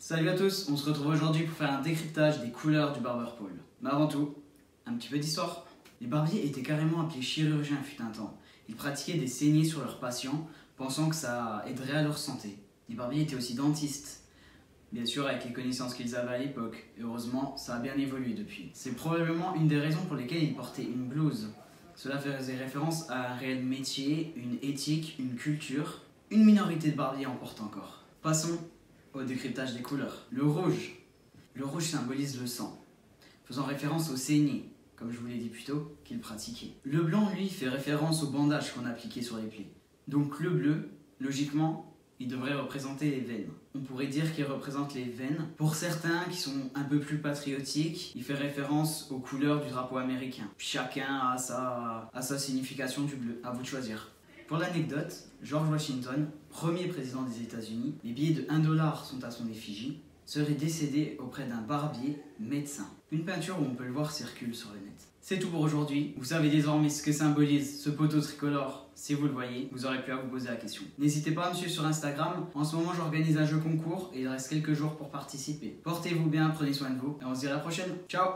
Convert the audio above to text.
Salut à tous, on se retrouve aujourd'hui pour faire un décryptage des couleurs du barber pole. Mais avant tout, un petit peu d'histoire. Les barbiers étaient carrément appelés chirurgiens fut un temps. Ils pratiquaient des saignées sur leurs patients, pensant que ça aiderait à leur santé. Les barbiers étaient aussi dentistes. Bien sûr, avec les connaissances qu'ils avaient à l'époque. Heureusement, ça a bien évolué depuis. C'est probablement une des raisons pour lesquelles ils portaient une blouse. Cela faisait référence à un réel métier, une éthique, une culture. Une minorité de barbiers en portent encore. Passons au décryptage des couleurs. Le rouge. Le rouge symbolise le sang, faisant référence aux saignées, comme je vous l'ai dit plus tôt, qu'il pratiquait. Le blanc, lui, fait référence aux bandages qu'on appliquait sur les plaies. Donc le bleu, logiquement, il devrait représenter les veines. On pourrait dire qu'il représente les veines. Pour certains qui sont un peu plus patriotiques, il fait référence aux couleurs du drapeau américain. Chacun a sa, a sa signification du bleu, à vous de choisir. Pour l'anecdote, George Washington, premier président des États-Unis, les billets de 1 dollar sont à son effigie, serait décédé auprès d'un barbier médecin. Une peinture où on peut le voir circule sur le net. C'est tout pour aujourd'hui. Vous savez désormais ce que symbolise ce poteau tricolore. Si vous le voyez, vous aurez pu à vous poser la question. N'hésitez pas à me suivre sur Instagram. En ce moment, j'organise un jeu concours et il reste quelques jours pour participer. Portez-vous bien, prenez soin de vous et on se dit à la prochaine. Ciao